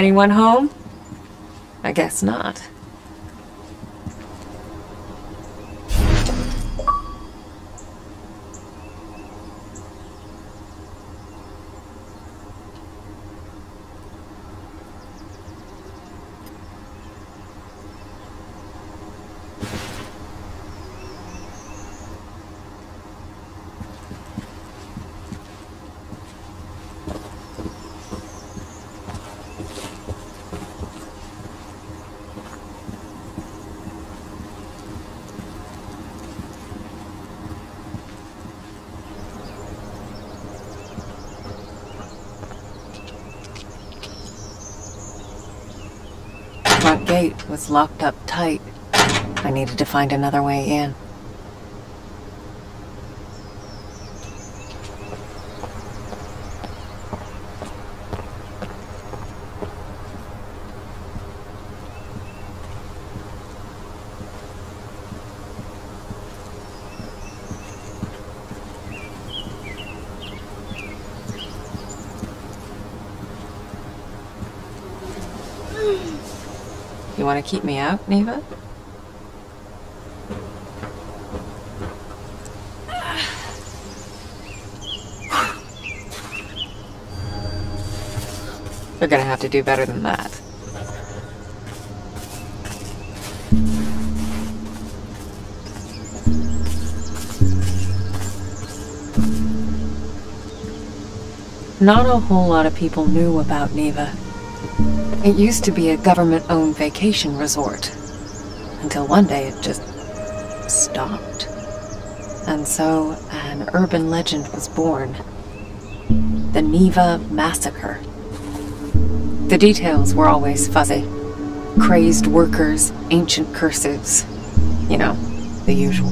Anyone home? I guess not. Gate was locked up tight. I needed to find another way in. Want to keep me out, Niwa? You're gonna have to do better than that. Not a whole lot of people knew about Niwa. It used to be a government-owned vacation resort. Until one day it just stopped. And so an urban legend was born. The Niwa Massacre. The details were always fuzzy. Crazed workers, ancient curses. You know, the usual.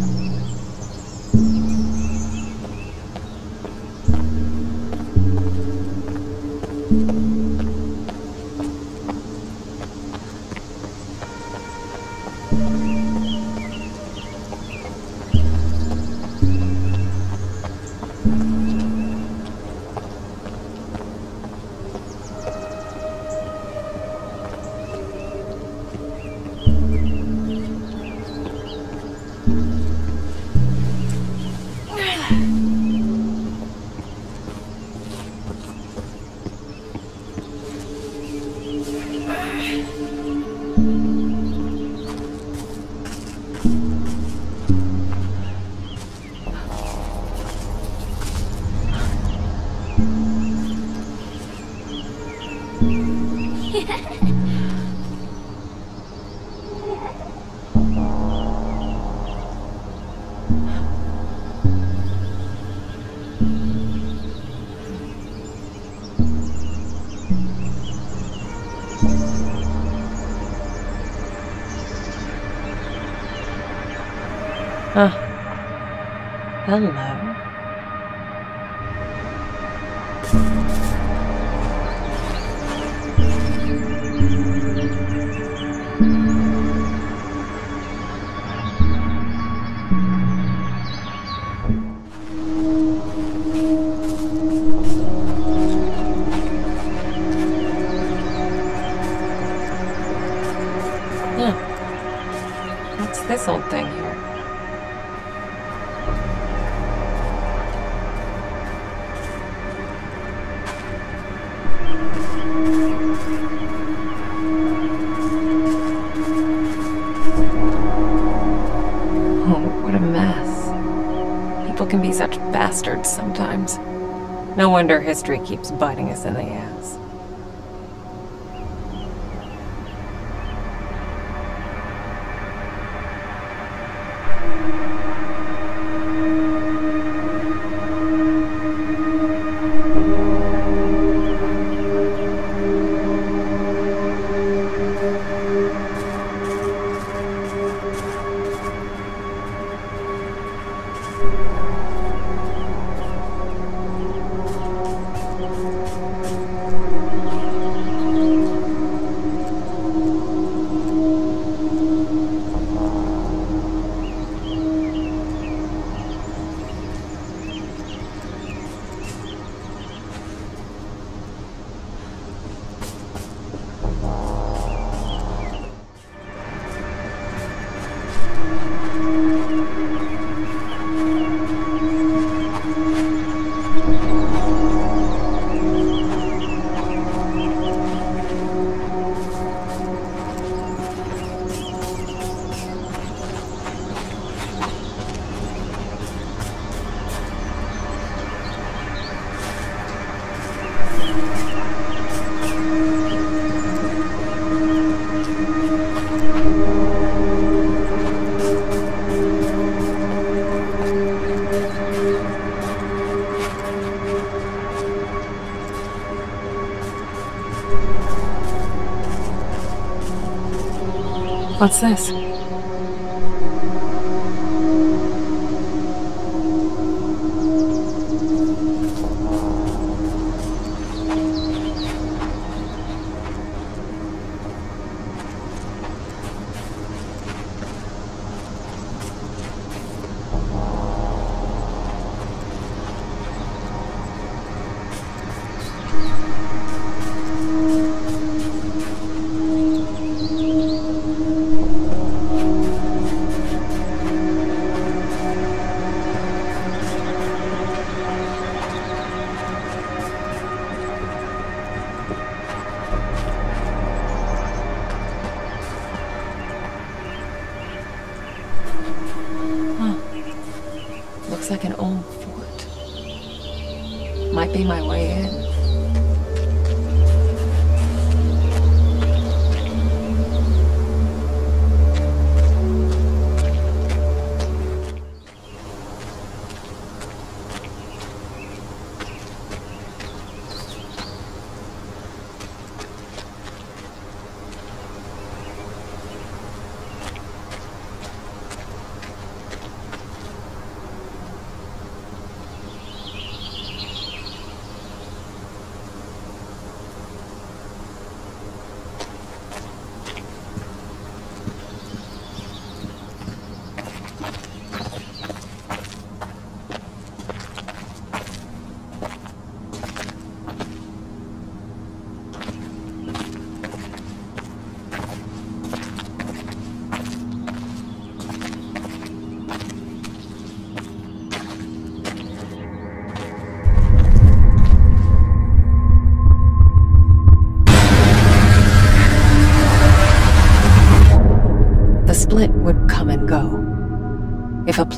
Oh, can be such bastards sometimes. No wonder history keeps biting us in the ass. What's this?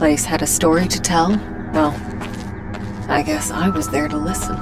Place had a story to tell, well, I guess I was there to listen.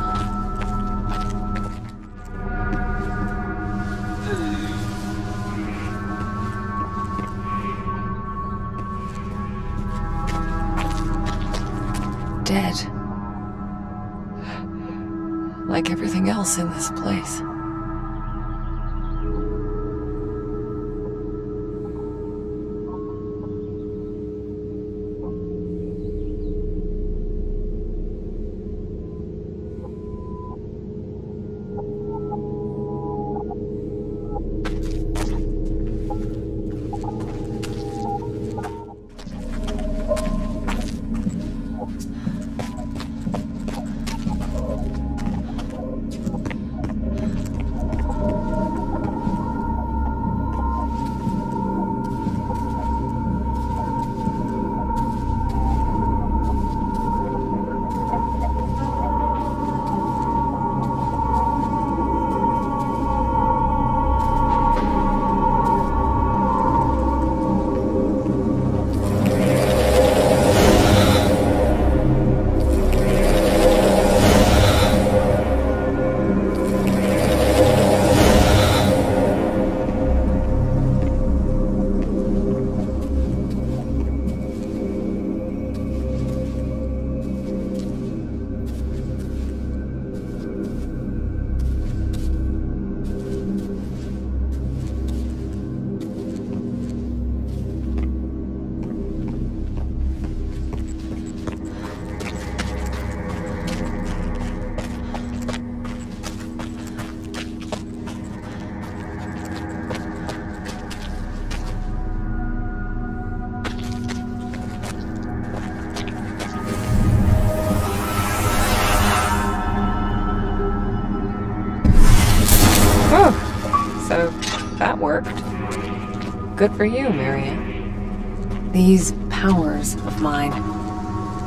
Good for you, Marianne. These powers of mine,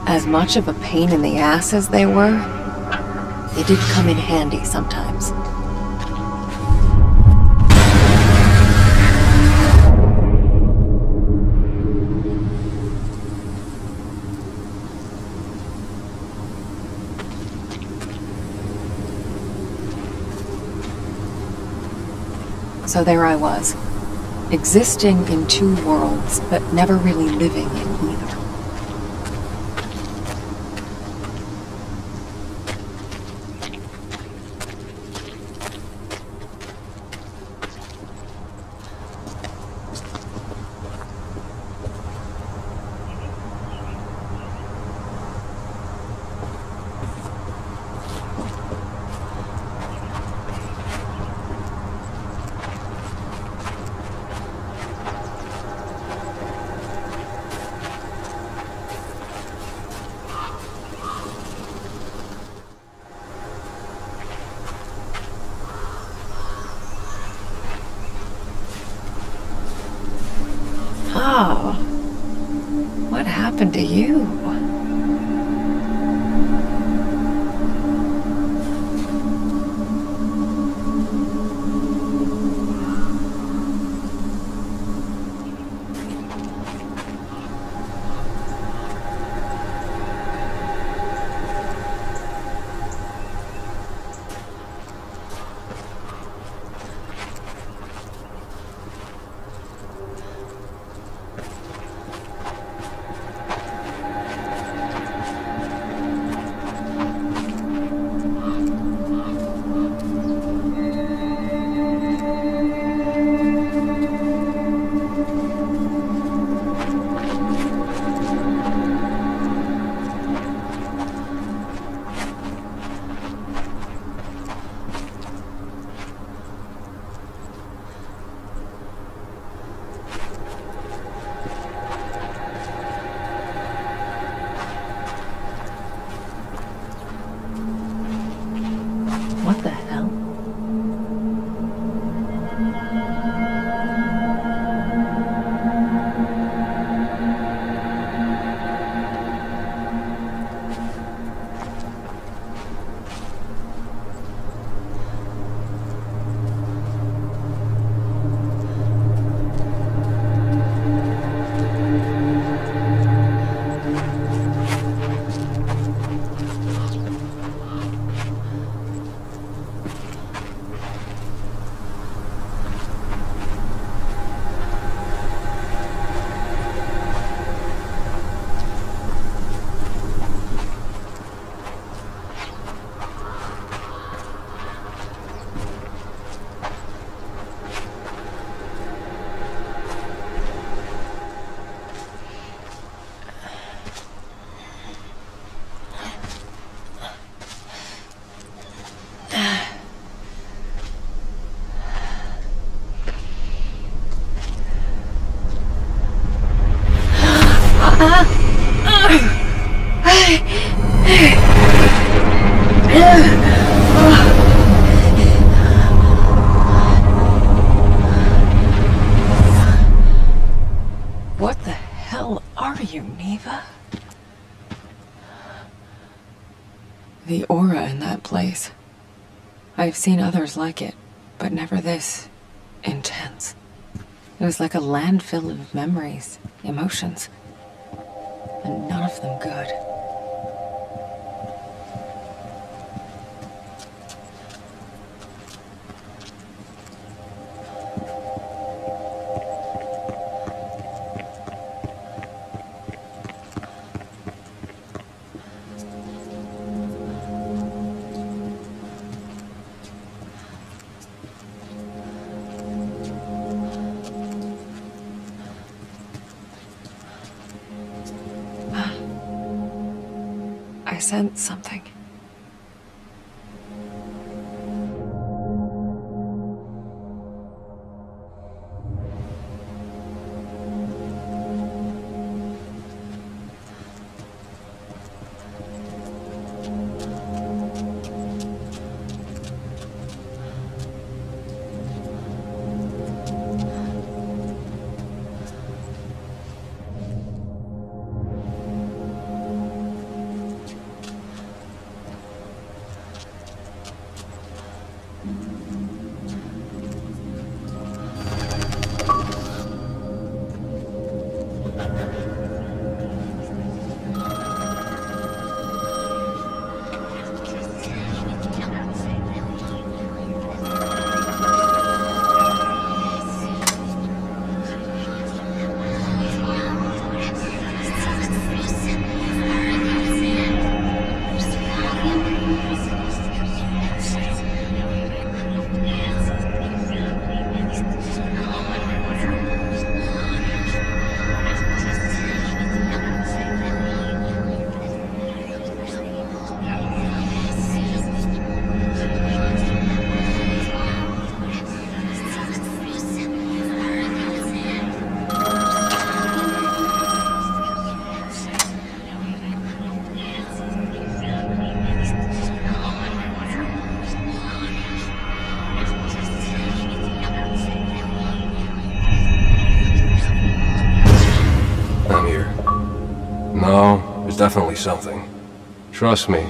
as much of a pain in the ass as they were, they did come in handy sometimes. So there I was, existing in two worlds, but never really living in either. Oh. What happened to you? Seen others like it, but never this intense. It was like a landfill of memories, emotions, and none of them good. Something. Trust me,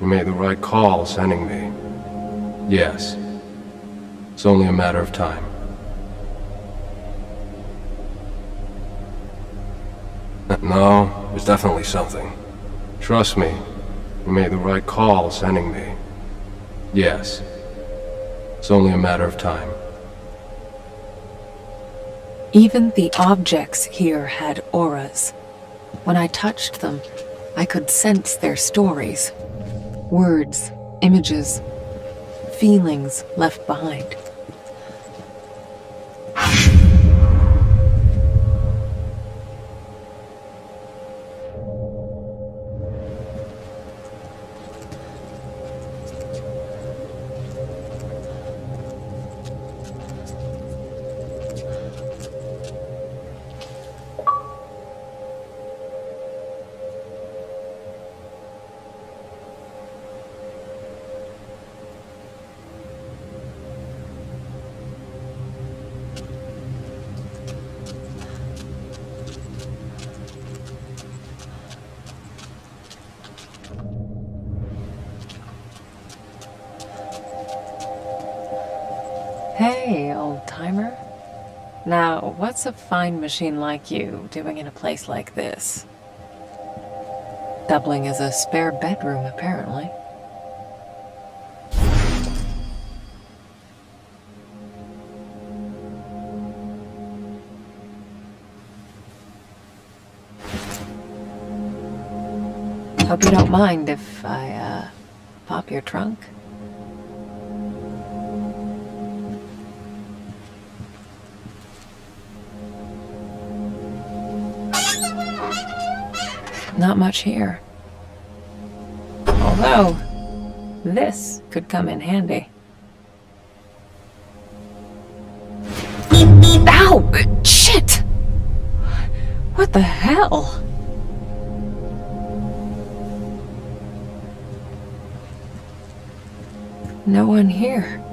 you made the right call sending me. Yes. It's only a matter of time. No, it's definitely something. Trust me, you made the right call sending me. Yes. It's only a matter of time. Even the objects here had auras. When I touched them, I could sense their stories. Words, images, feelings left behind. Hey, old timer. Now, what's a fine machine like you doing in a place like this? Doubling as a spare bedroom, apparently. Hope you don't mind if I, uh, pop your trunk? Not much here. Although, this could come in handy. Ow! Shit! What the hell? No one here.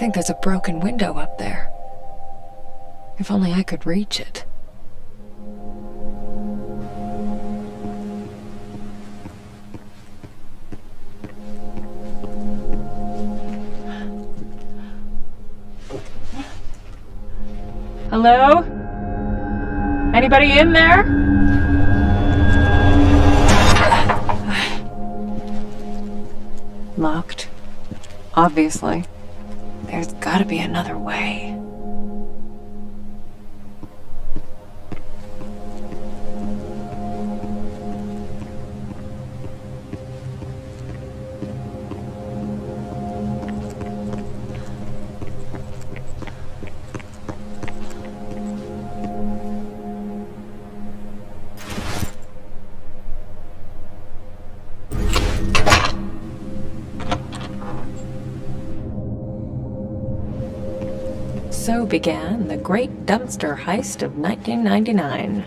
Think there's a broken window up there. If only I could reach it. Hello? Anybody in there? Locked. Obviously. Gotta be another way. Began the great dumpster heist of 1999.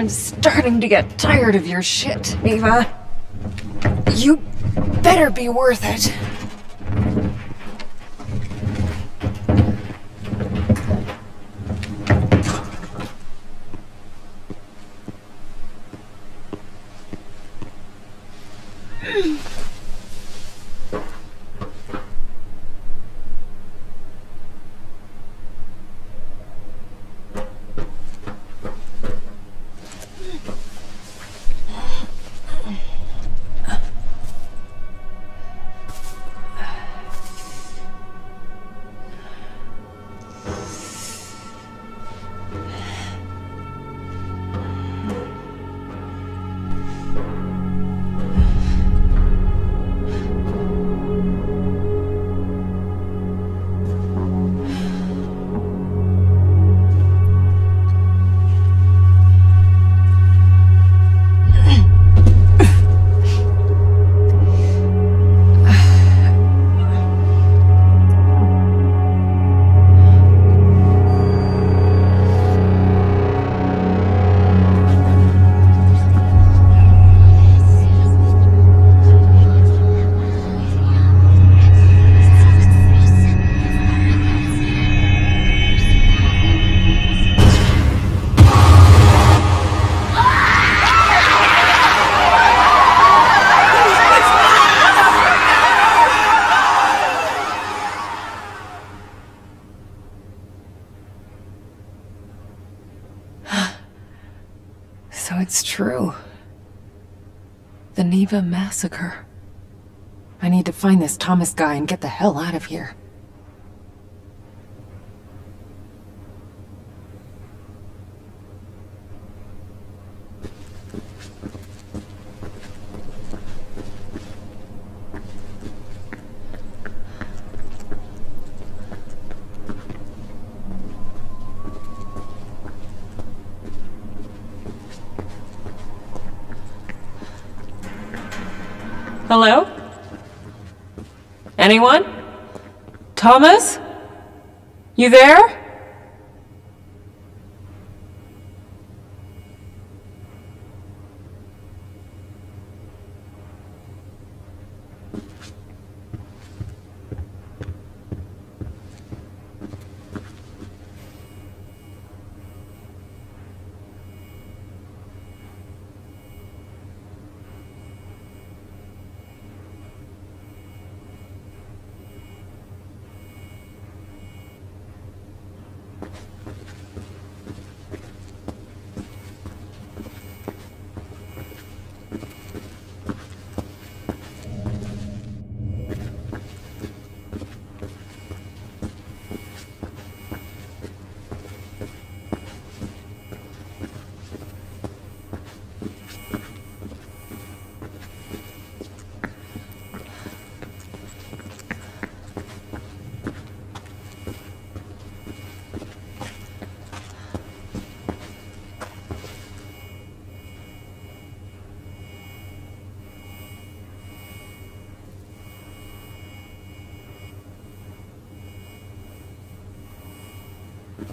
I'm starting to get tired of your shit, Niwa. You better be worth it. Massacre. I need to find this Thomas guy and get the hell out of here. Hello? Anyone? Thomas? You there? あっ。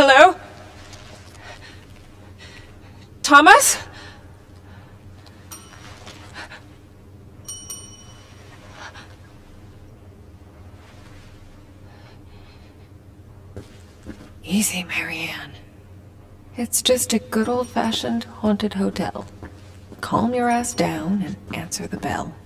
Hello? Thomas? Easy, Marianne. It's just a good old-fashioned haunted hotel. Calm your ass down and answer the bell.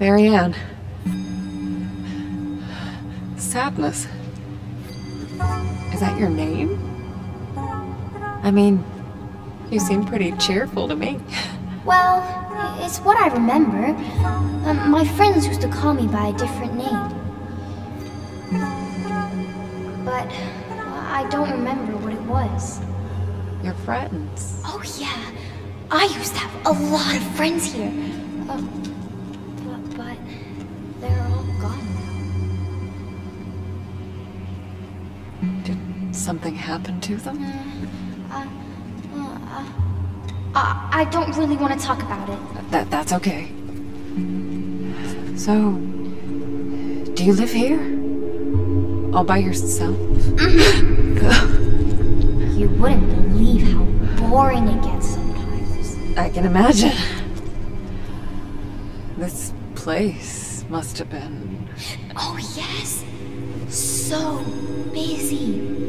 Marianne. Sadness. Is that your name? I mean, you seem pretty cheerful to me. Well, it's what I remember. Um, my friends used to call me by a different name. But I don't remember what it was. Your friends. Oh, yeah. I used to have a lot of friends here. Uh, something happened to them? Uh, uh, uh, I, don't really want to talk about it. That that's okay. So, do you live here? All by yourself? You wouldn't believe how boring it gets sometimes. I can imagine. This place must have been. Oh, yes. So busy.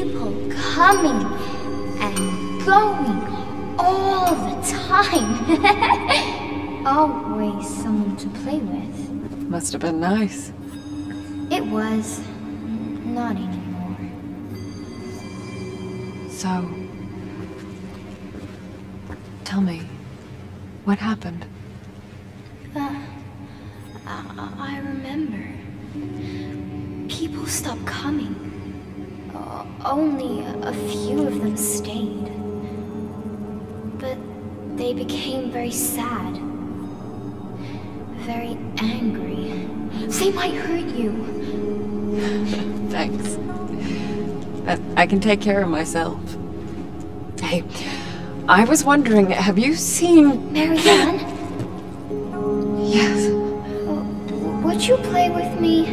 People coming and going all the time. Always someone to play with. Must have been nice. It was not anymore. So. Tell me, what happened? Uh, I, I remember. People stopped coming. Only a few of them stayed. But they became very sad. Very angry. They might hurt you. Thanks. I, I can take care of myself. Hey, I was wondering, have you seen. Marianne, Yes. would you play with me?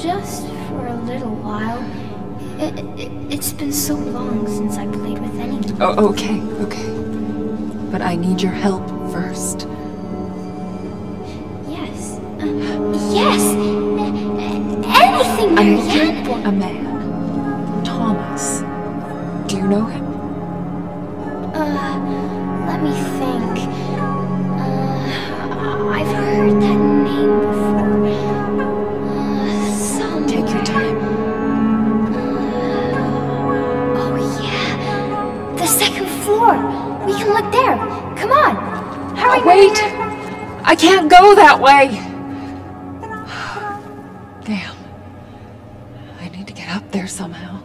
Just for a little while. It, it, it's been so long since I played with anyone. Oh, okay, okay. But I need your help first. Yes. Uh, yes! Anything, Marianne! looking for a man. I can't go that way! Damn. I need to get up there somehow.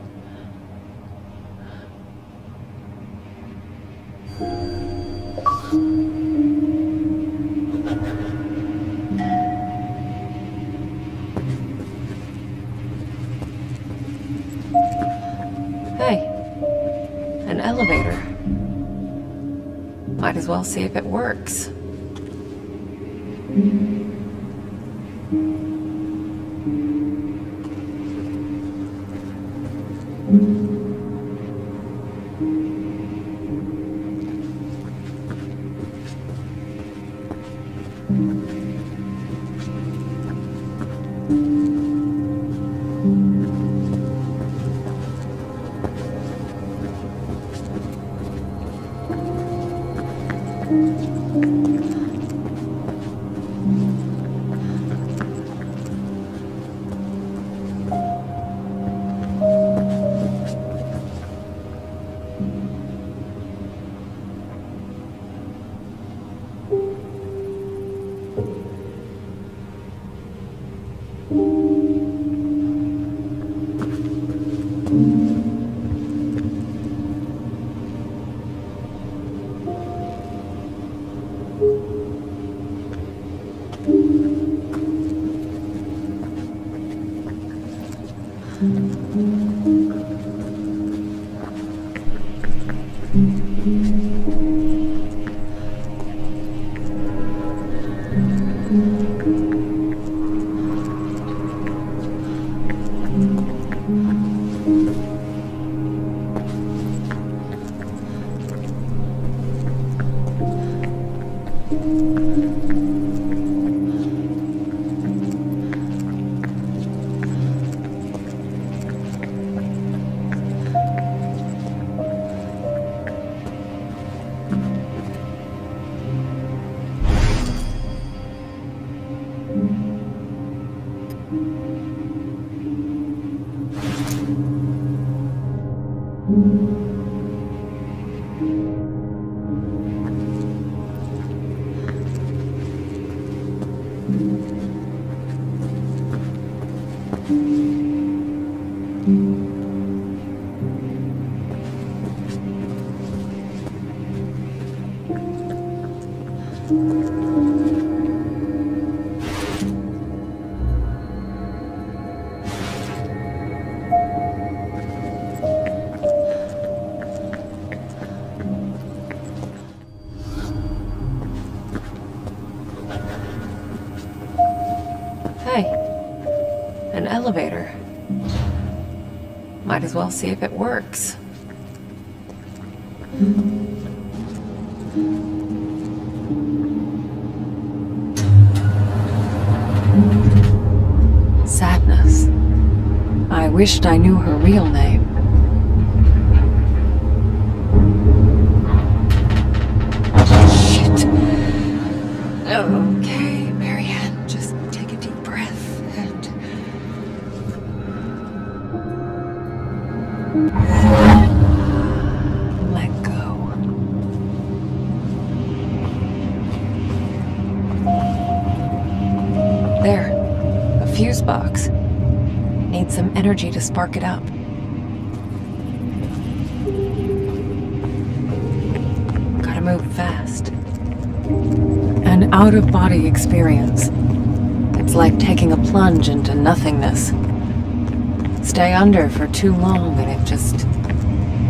Hey, an elevator. Might as well see if it as well see if it works. Sadness. I wished I knew her real name. Energy to spark it up. Gotta move fast. An out of body experience. It's like taking a plunge into nothingness. Stay under for too long and it just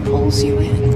pulls you in.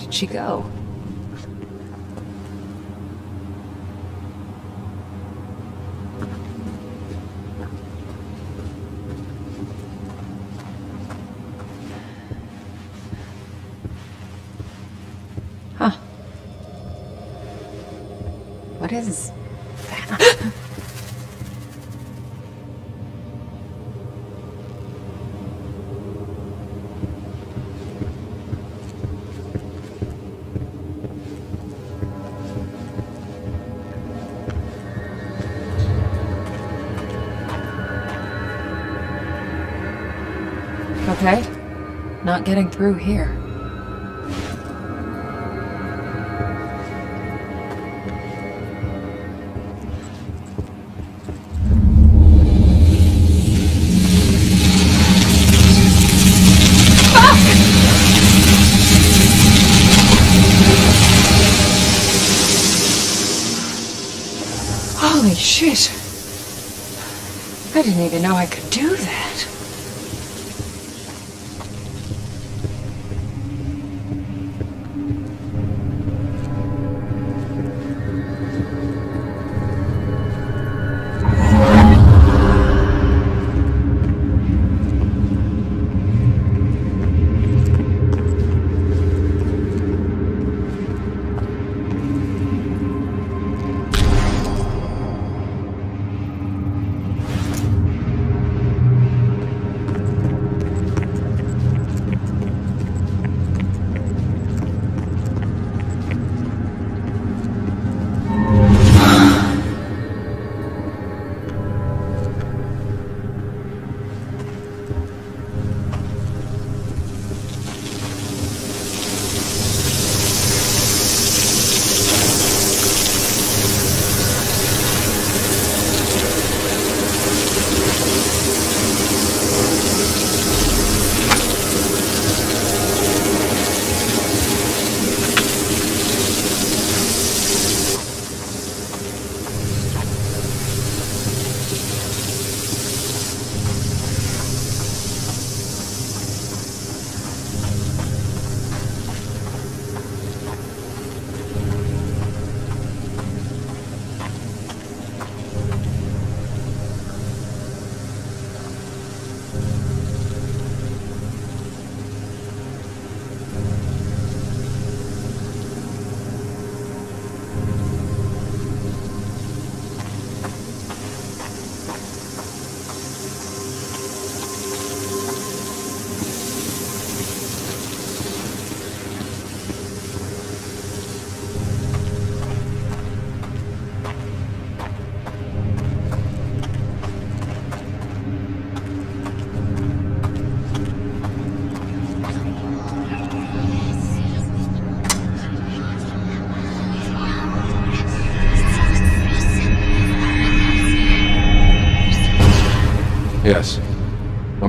Did she go? Not getting through here. Holy shit! I didn't even know I could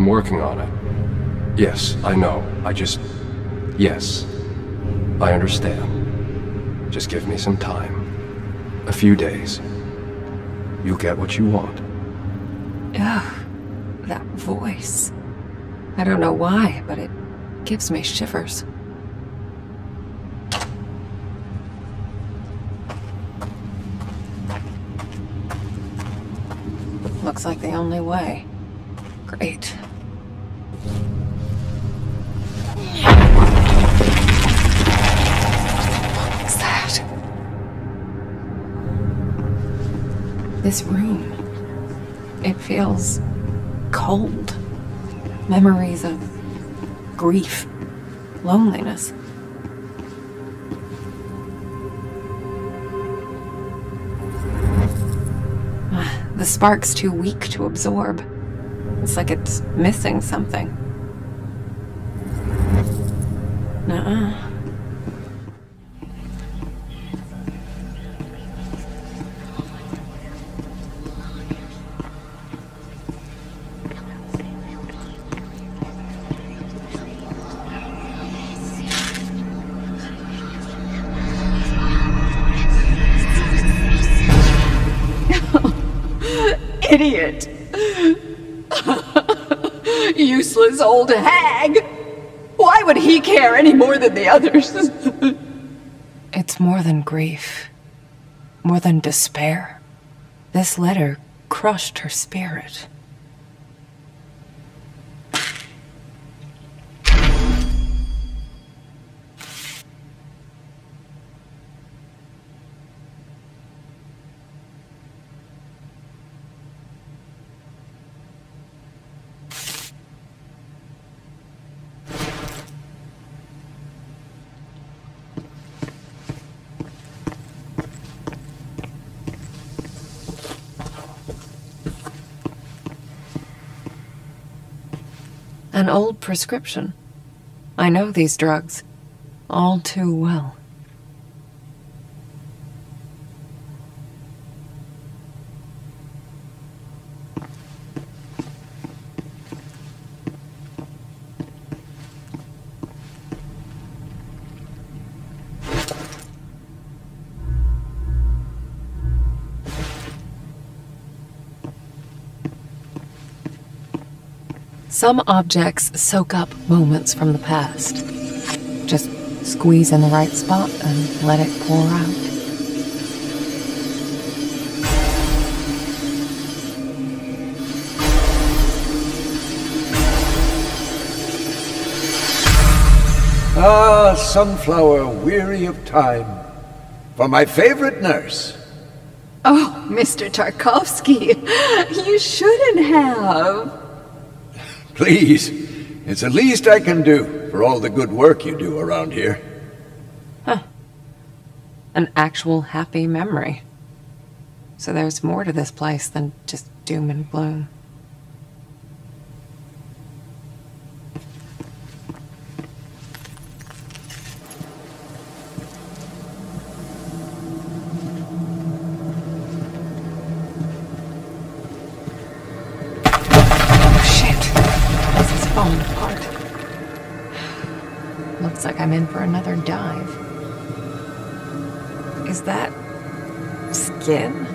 I'm working on it. Yes, I know. I just... Yes. I understand. Just give me some time. A few days. You'll get what you want. Ugh, that voice. I don't know why, but it gives me shivers. Room. It feels cold. Memories of grief, loneliness. Ah, The spark's too weak to absorb. It's like it's missing something. Nuh-uh. Old hag! Why would he care any more than the others? It's more than grief. More than despair. This letter crushed her spirit. Old prescription. I know these drugs all too well. Some objects soak up moments from the past. Just squeeze in the right spot and let it pour out. Ah, Sunflower, weary of time. For my favorite nurse. oh, Mr. Tarkovsky, you shouldn't have. Please, it's the least I can do for all the good work you do around here. Huh. An actual happy memory. So there's more to this place than just doom and gloom. Another dive. Is that skin?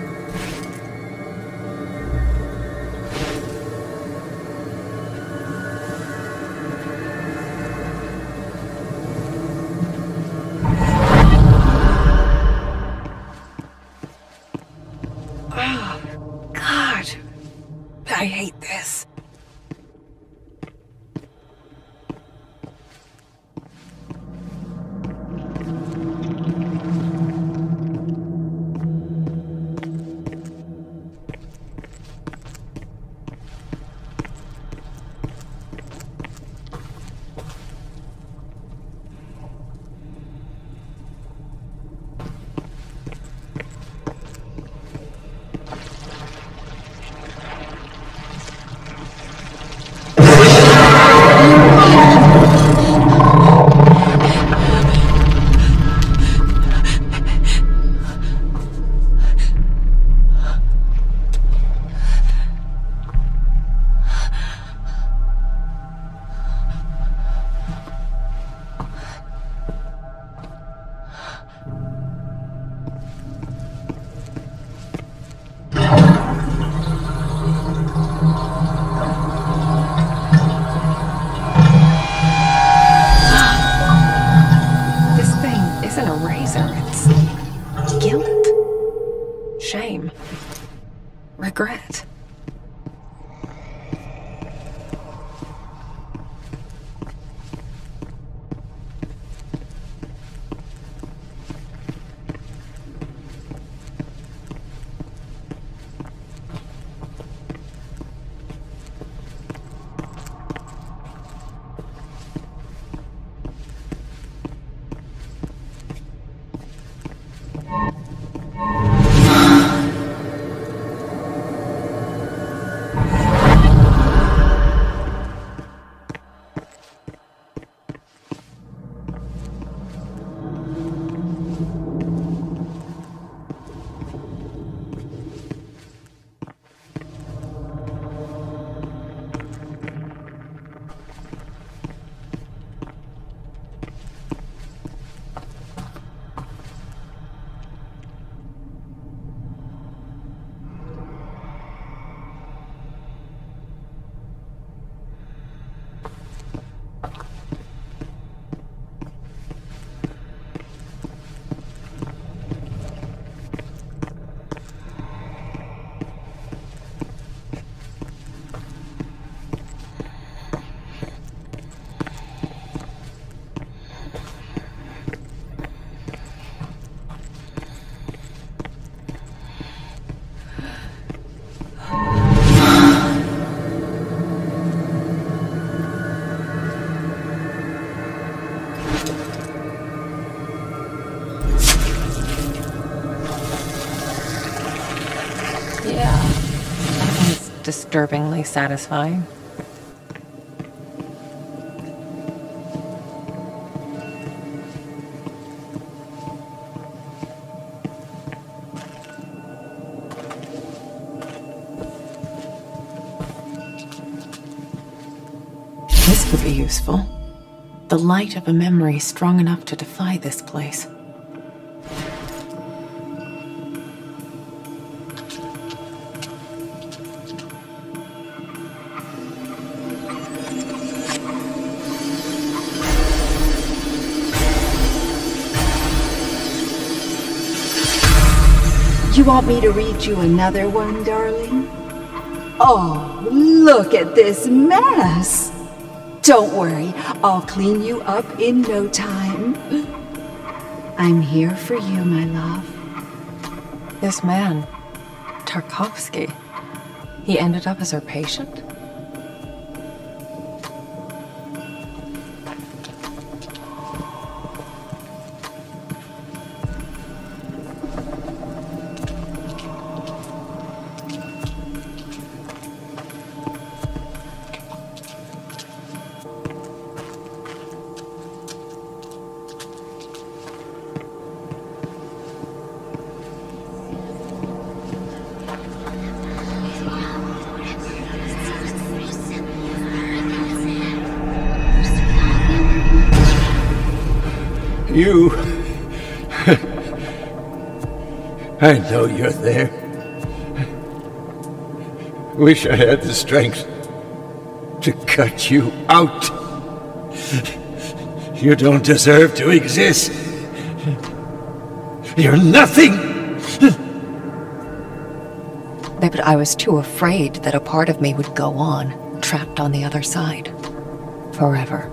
Regret. Disturbingly satisfying. This could be useful. The light of a memory strong enough to defy this place. Want me to read you another one, darling? Oh, look at this mess. Don't worry, I'll clean you up in no time. I'm here for you, my love. This man, Tarkovsky, he ended up as her patient? I know you're there. Wish I had the strength to cut you out. You don't deserve to exist. You're nothing. But I was too afraid that a part of me would go on, trapped on the other side. Forever.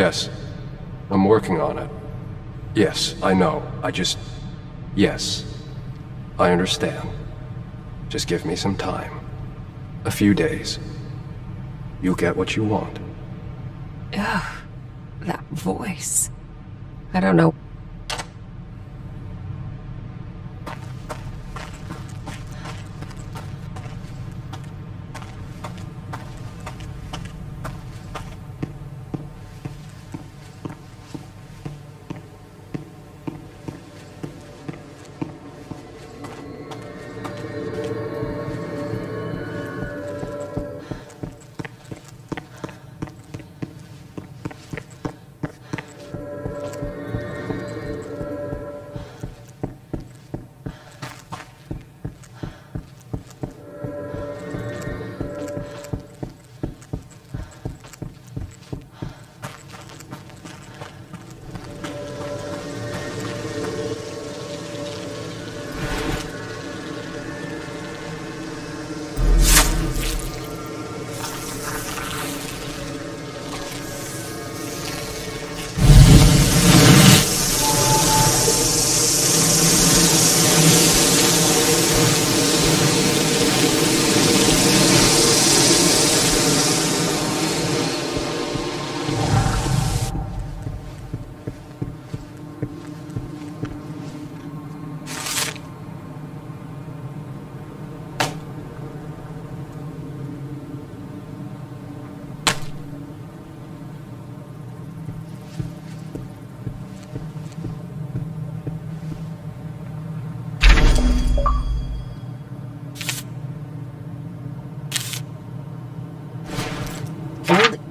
Yes. I'm working on it. Yes, I know. I just... Yes. I understand. Just give me some time. A few days. You'll get what you want. Ugh. That voice. I don't know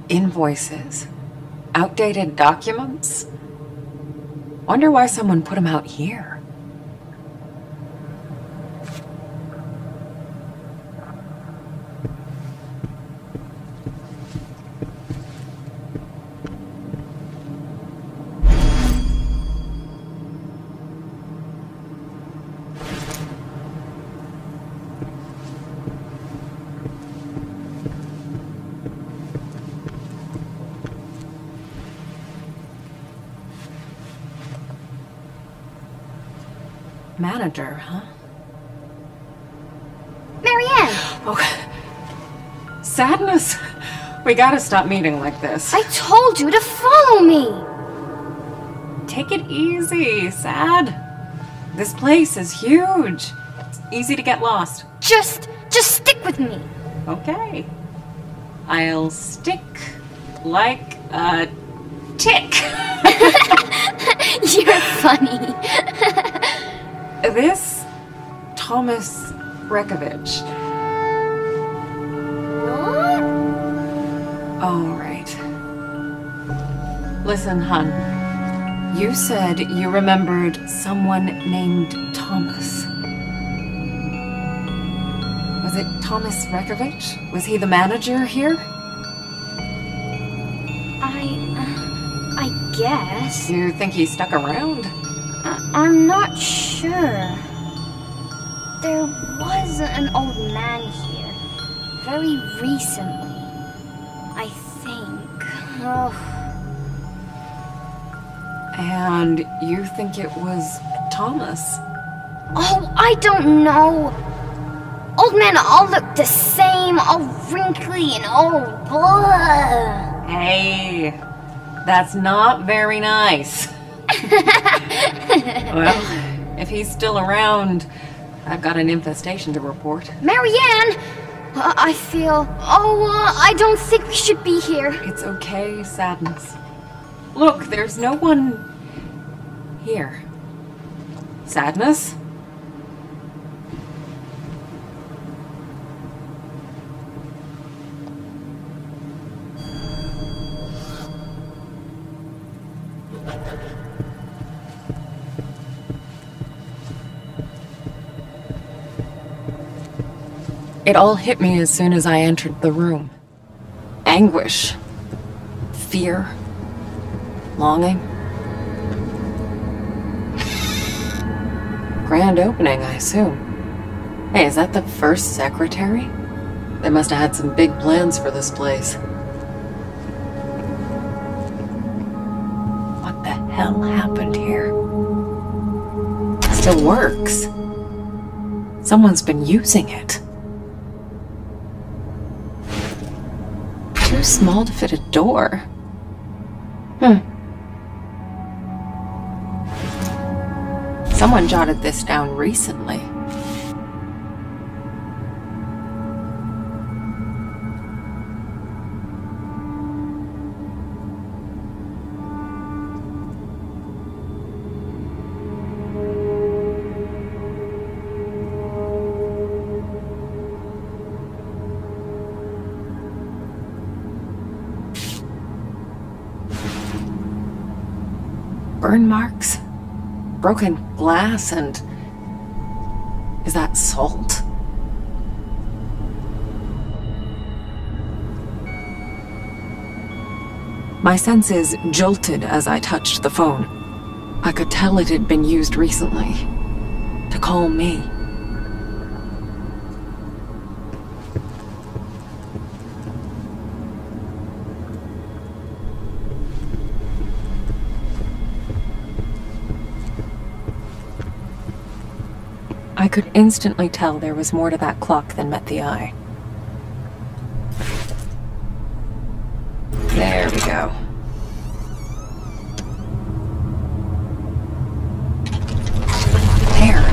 Invoices. Outdated documents? Wonder why someone put them out here. Manager, huh? Marianne! Oh. Sadness! We gotta stop meeting like this. I told you to follow me! Take it easy, Sad. This place is huge. It's easy to get lost. Just, just stick with me. Okay. I'll stick like a Thomas Rekovich. What? All right. Listen, hun. You said you remembered someone named Thomas. Was it Thomas Rekovich? Was he the manager here? I, uh, I guess. You think he stuck around? I- I'm not sure. There was an old man here, very recently. I think. Oh, And you think it was Thomas? oh I don't know. Old men all look the same, all wrinkly and old. Blah. Hey, that's not very nice. well, if he's still around, I've got an infestation to report. Marianne! Uh, I feel. Oh, uh, I don't think we should be here. It's okay, sadness. Look, there's no one here. Sadness? It all hit me as soon as I entered the room. Anguish. Fear. Longing. Grand opening, I assume. Hey, is that the first secretary? They must have had some big plans for this place. What the hell happened here? It Still works. Someone's been using it. Too small to fit a door. Hmm. Someone jotted this down recently. Burn marks? Broken glass and. Is that salt? My senses jolted as I touched the phone. I could tell it had been used recently. To call me. Could instantly tell there was more to that clock than met the eye. There we go. There.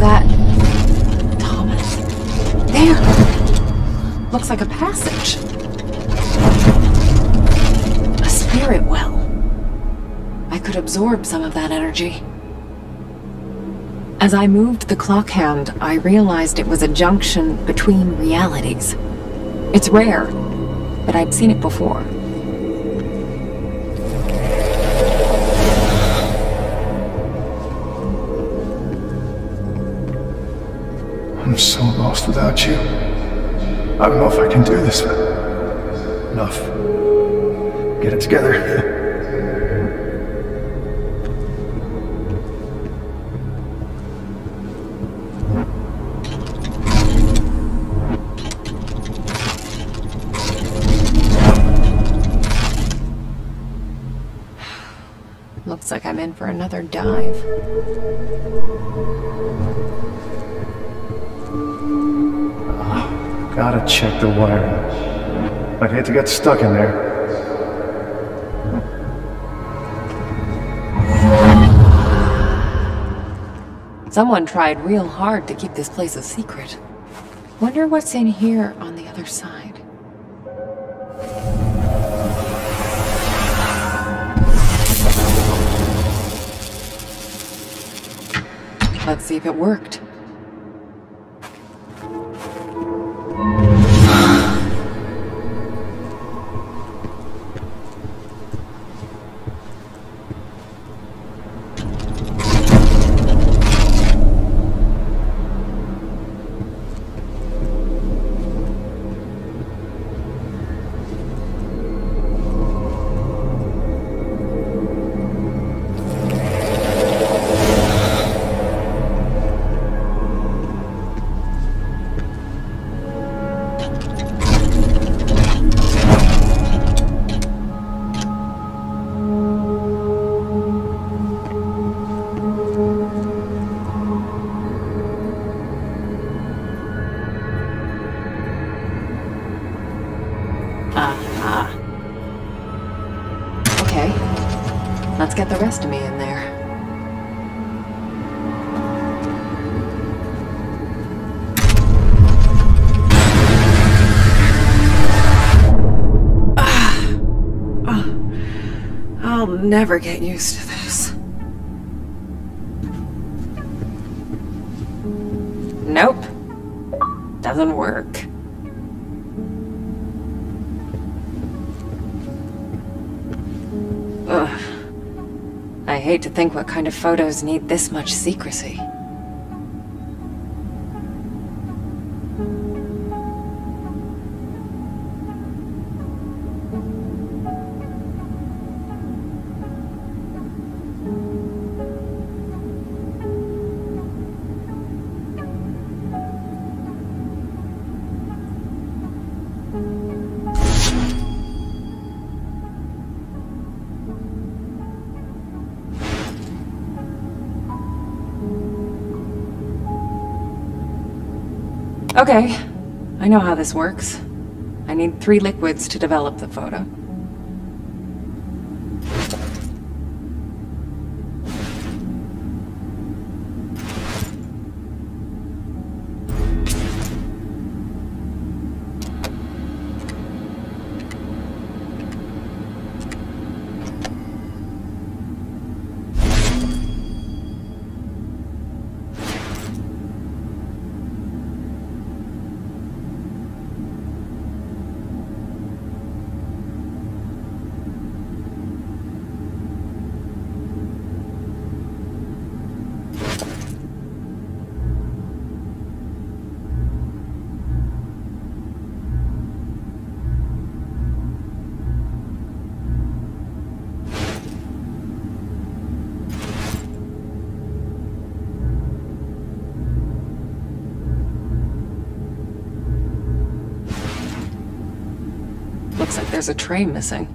That Thomas? There. Looks like a passage. A spirit well. I could absorb some of that energy. As I moved the clock hand, I realized it was a junction between realities. It's rare, but I'd seen it before. I'm so lost without you. I don't know if I can do this. Enough. Get it together. Another dive. Ah, gotta check the wiring. I'd hate to get stuck in there. Someone tried real hard to keep this place a secret. Wonder what's in here on the other side. Let's see if it worked. Of me in there. Ah. Ah. I'll never get used to think what kind of photos need this much secrecy. Okay, I know how this works. I need three liquids to develop the photo. There's a tray missing.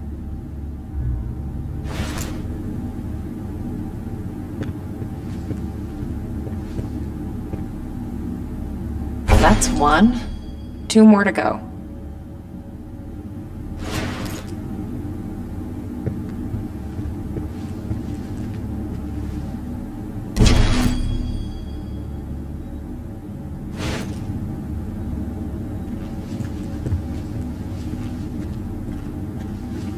That's one. Two more to go.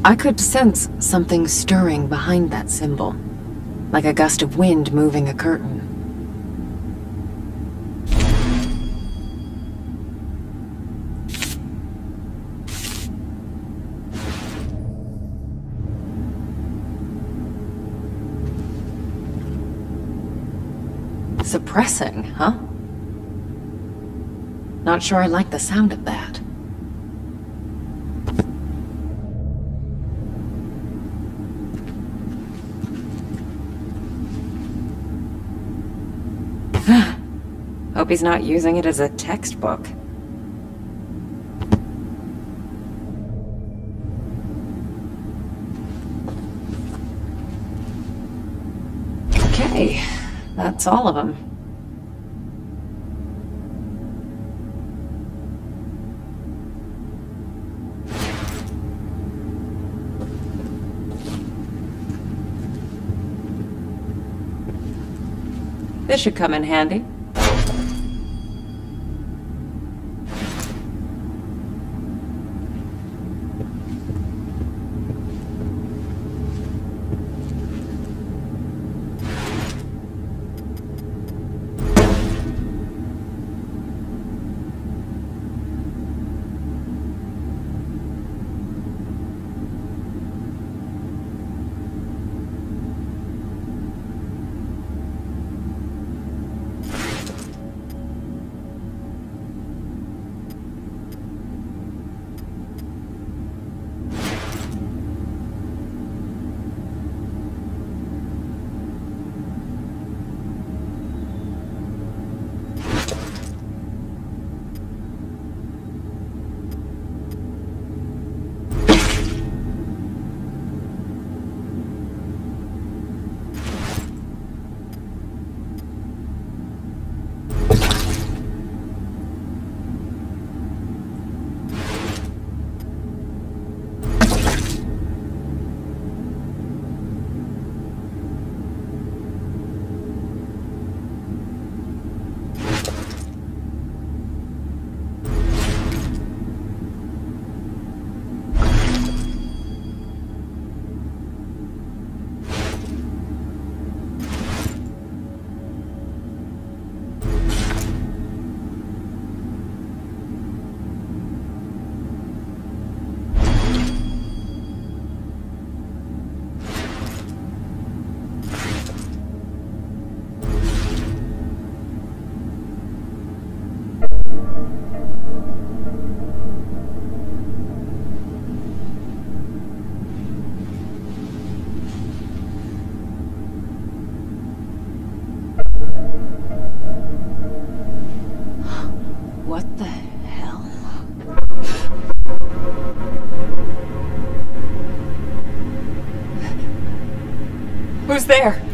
I could sense something stirring behind that symbol, like a gust of wind moving a curtain. Suppressing, huh? Not sure I like the sound of that. Hope he's not using it as a textbook. Okay, that's all of them. This should come in handy. There?